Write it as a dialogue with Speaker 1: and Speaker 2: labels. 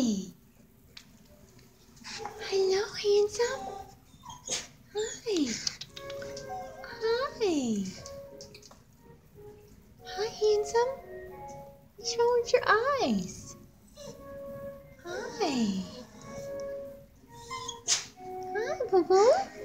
Speaker 1: Hi. Hello, handsome. Hi. Hi. Hi, handsome. What's wrong with your eyes? Hi. Hi, boo boo.